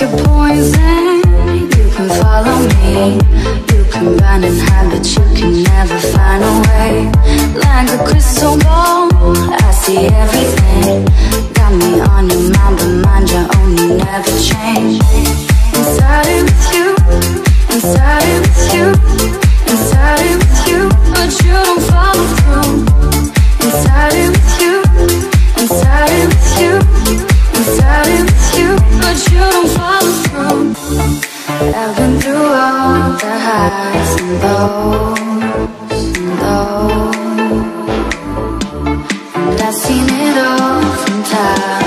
your poison, you can follow me. Running high, but you can never find a way. Like a crystal ball, I see everything. Got me on your mind, but mind your own, you never change. Inside it with you, inside it with you Inside it with you, but you don't follow through. Inside it with you, inside it with you Inside it with you, but you don't follow through. I've been through all the highs and lows, and lows, and I've seen it all from time.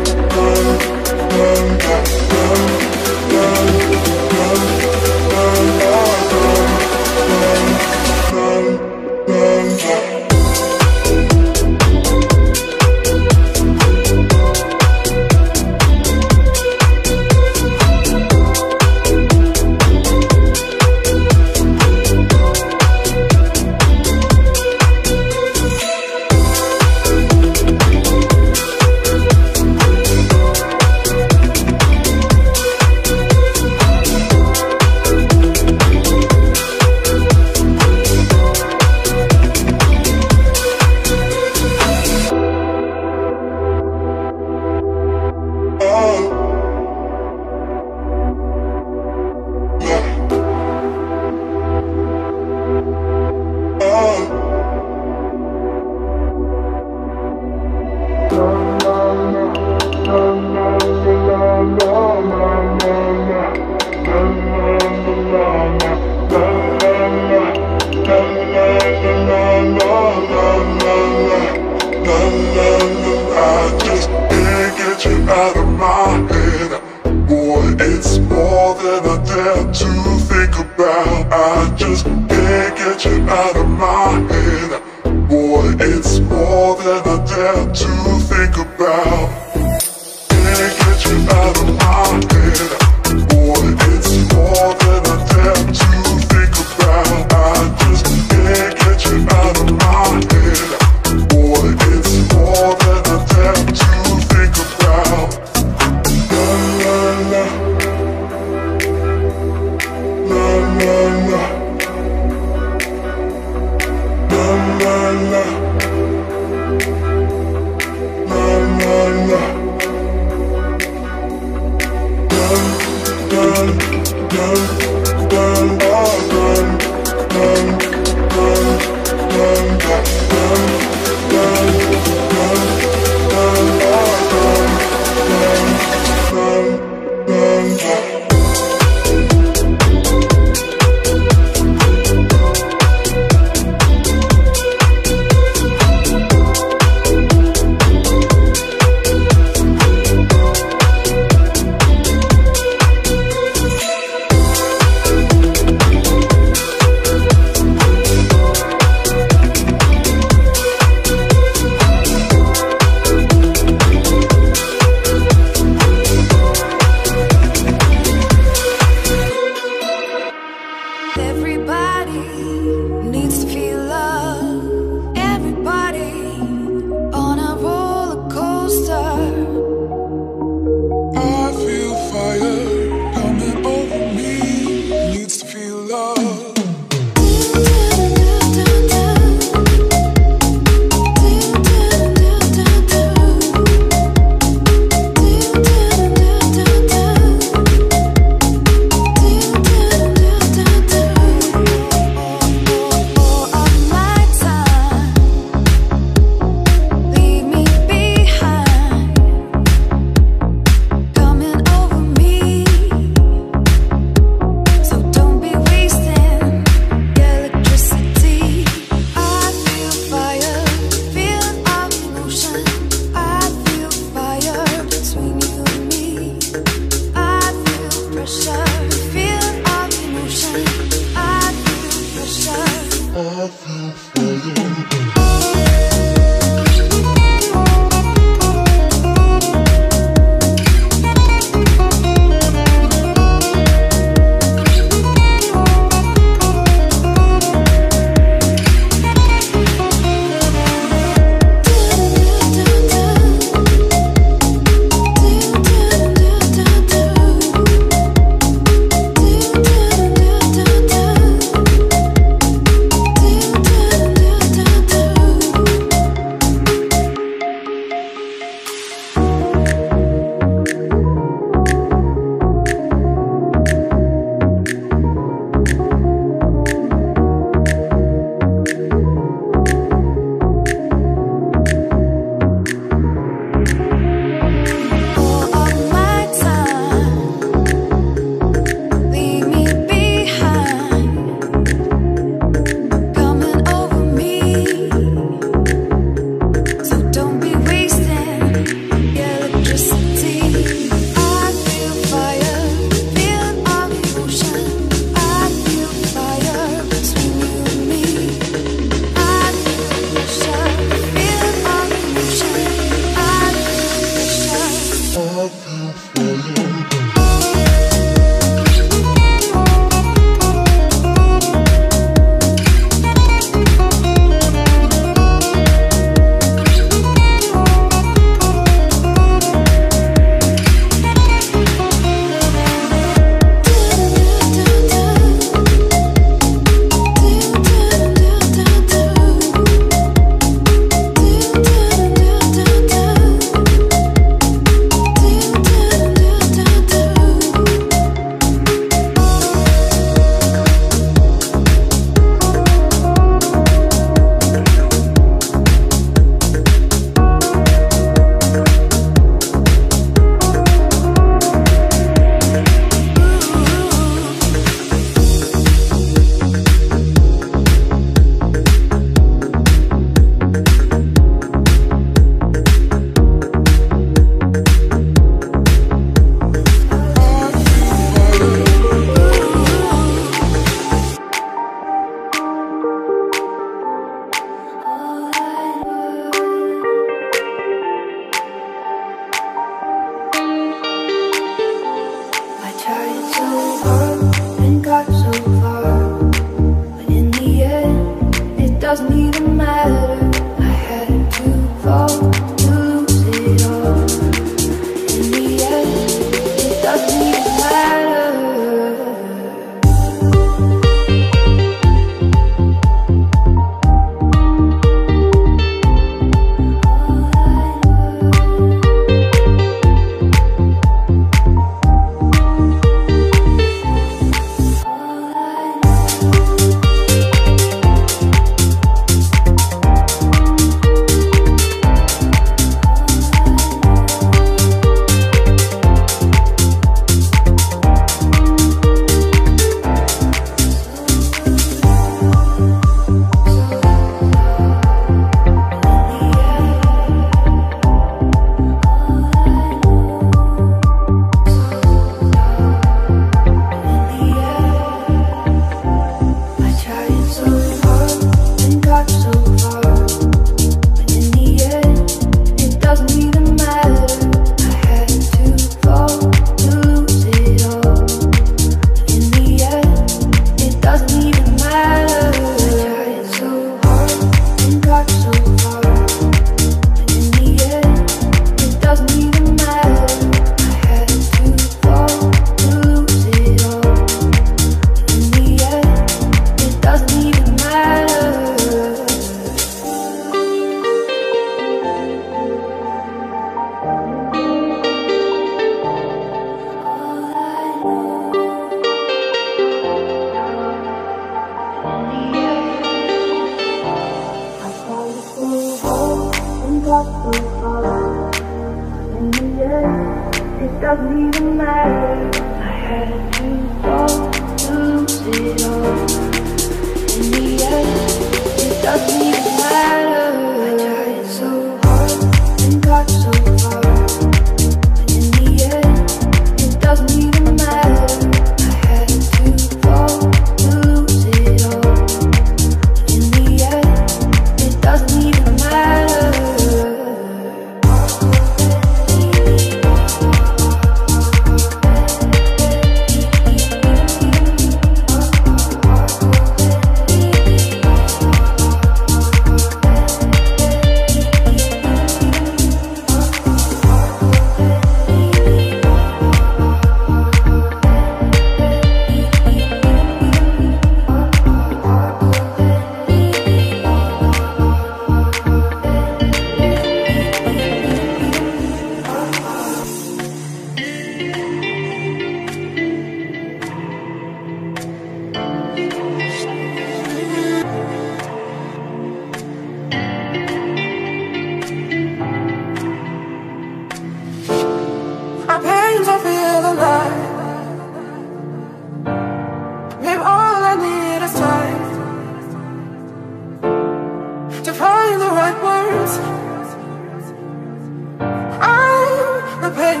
It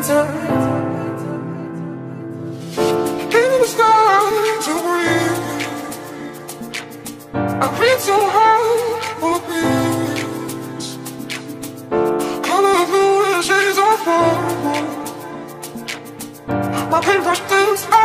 was hard to breathe. I feel so hard for peace. All of wishes are My pain rushed inside.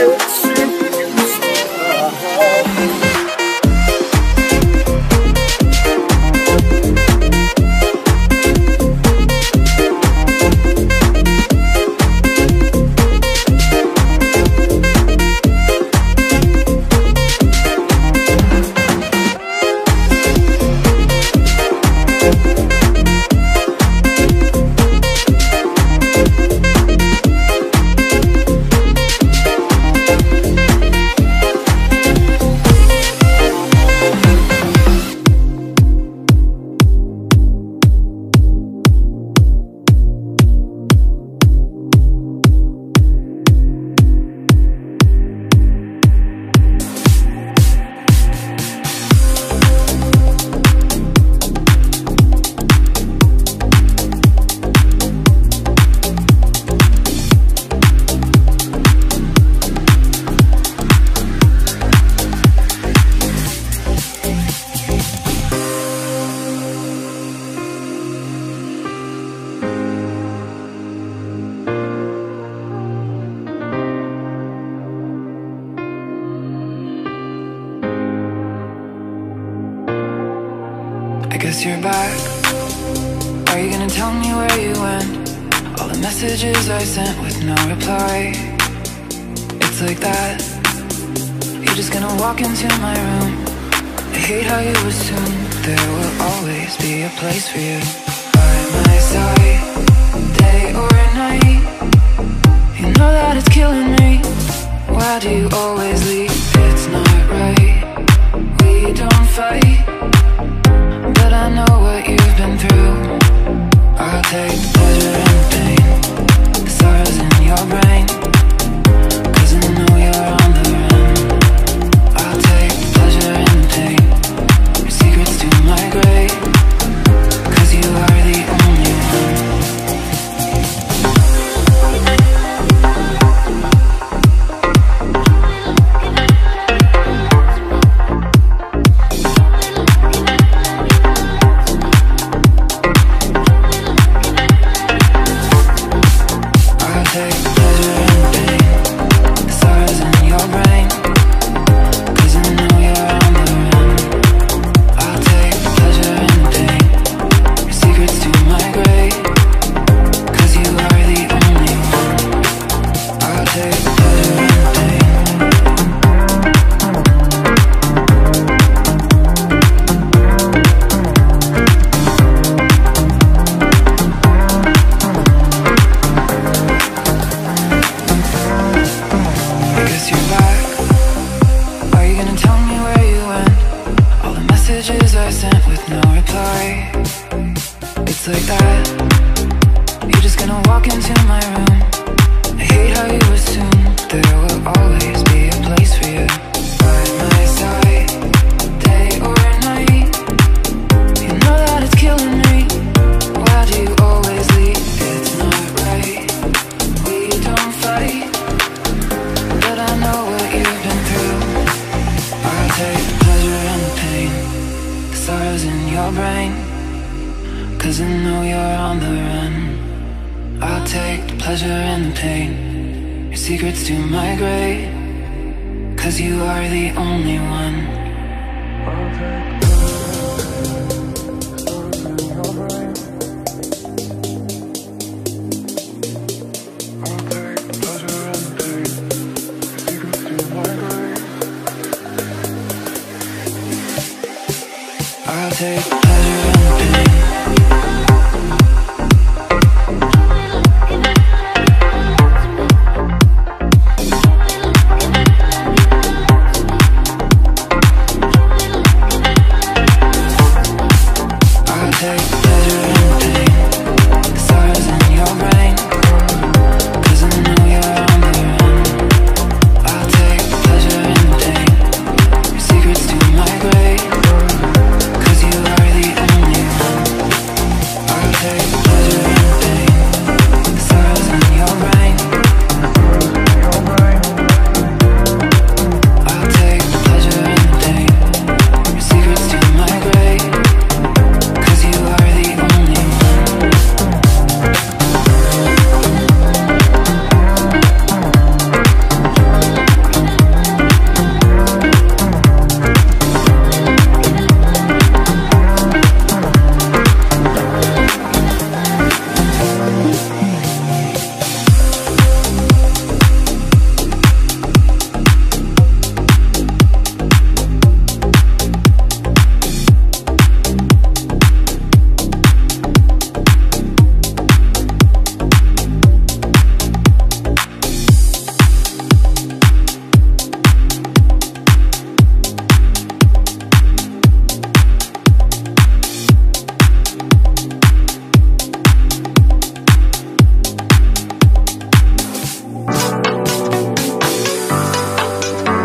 you.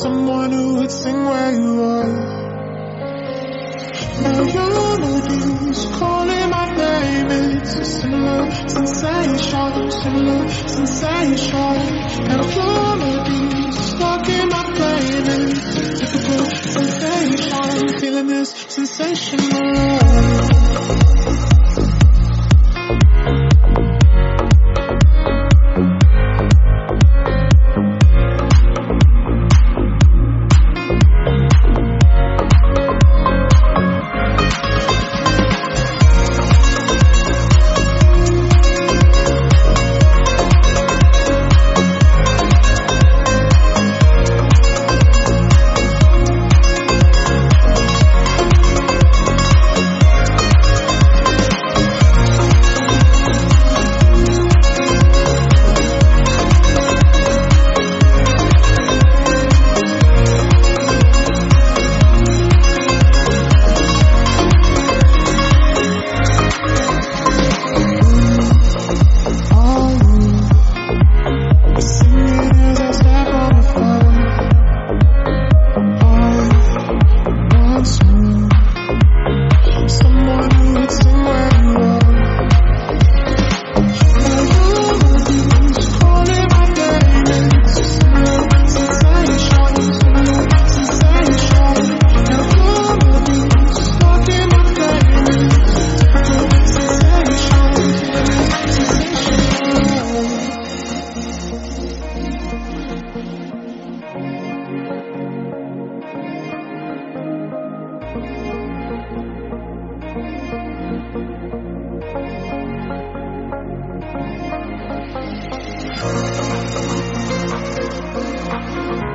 Someone who would sing where you are. Now your melodies calling my name. It's a similar sensation, similar sensation. Now your stuck in my brain. It's a typical sensation, feeling this sensational. thank you